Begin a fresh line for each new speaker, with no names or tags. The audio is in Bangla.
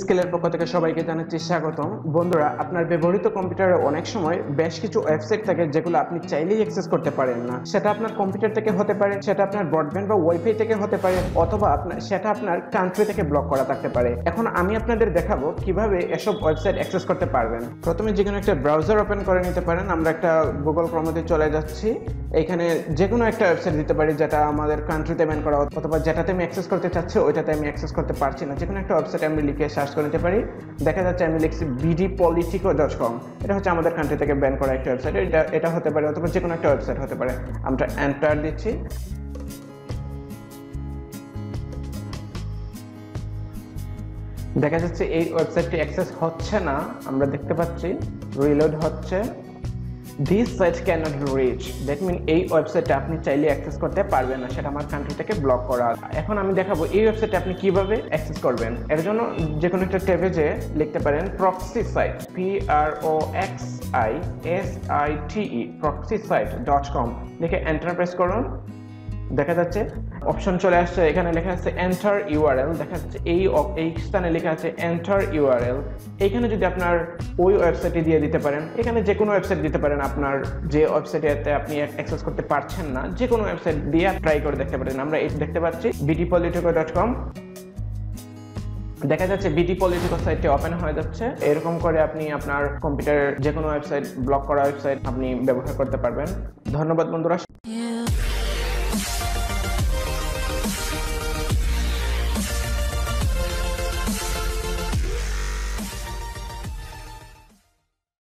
স্কেলের পক্ষ থেকে সবাইকে জানাচ্ছি স্বাগতম। বন্ধুরা, আপনার ব্যবহৃত কম্পিউটারে অনেক সময় বেশ কিছু ওয়েবসাইট থাকে যেগুলো আপনি চাইলেই অ্যাক্সেস করতে পারেন না। সেটা আপনার কম্পিউটার থেকে হতে পারে, সেটা আপনার ব্রডব্যান্ড বা ওয়াইফাই থেকে হতে পারে, অথবা আপনার, সেটা আপনার কান্ট্রি থেকে ব্লক করা থাকতে পারে। এখন আমি আপনাদের দেখাবো কীভাবে এসব ওয়েবসাইট অ্যাক্সেস করতে পারবেন। প্রথমে যে কোনো একটা ব্রাউজার ওপেন করে নিতে পারেন। আমরা একটা গুগল ক্রমতে চলে যাচ্ছি। এখানে যে কোনো একটা ওয়েবসাইট দিতে পারি যেটা আমাদের কান্ট্রিতে ব্যান করা অথবা যেটাতে আমি অ্যাক্সেস করতে চাচ্ছি, ওইটাতে আমি অ্যাক্সেস করতে পারছি না। যে কোনো একটা ওয়েবসাইট আমি লিখে সার্চ করে নিতে পারি। দেখা যাচ্ছে আমি লিখছি বিডি পলিটিকো ডট কম এটা হচ্ছে আমাদের কান্ট্রি থেকে ব্যান করা একটা ওয়েবসাইট এটা এটা হতে পারে অথবা যে কোনো একটা ওয়েবসাইট হতে পারে। আমরা এন্টার দিচ্ছি। দেখা যাচ্ছে এই ওয়েবসাইটটি অ্যাক্সেস হচ্ছে না। আমরা দেখতে পাচ্ছি। রিলোড হচ্ছে। This site can't reach that mean এই ওয়েবসাইটটা আপনি চাইলে অ্যাক্সেস করতে পারবেন না। সেটা আমার কান্ট্রি থেকে ব্লক করা। এখন আমি দেখাবো এই ওয়েবসাইটে আপনি কীভাবে অ্যাক্সেস করবেন। এর জন্য যে কোনো একটা ট্যাবে যে লিখতে পারেন proxy site P R O X I S I T E proxy site dot com লিখে এন্টার প্রেস করুন। দেখা যাচ্ছে অপশন চলে আসছে, এখানে লেখা আছে এন্টার ইউআরএল দেখা যাচ্ছে এই এই স্থানে লেখা আছে এন্টার ইউআরএল এখানে যদি আপনার ওই ওয়েবসাইটে দিয়ে দিতে পারেন, এখানে যে কোনো ওয়েবসাইট দিতে পারেন, আপনার যে ওয়েবসাইটে আপনি অ্যাক্সেস করতে পারছেন না যে কোনো ওয়েবসাইট দিয়ে ট্রাই করে দেখতে পারেন। আমরা এই দেখতে পাচ্ছি বিটিপলিটিকো ডট কম দেখা যাচ্ছে বিটি পলিটিকো সাইটটি ওপেন হয়ে যাচ্ছে। এরকম করে আপনি আপনার কম্পিউটারের যে কোনো ওয়েবসাইট ব্লক করা ওয়েবসাইট আপনি ব্যবহার করতে পারবেন। ধন্যবাদ বন্ধুরা।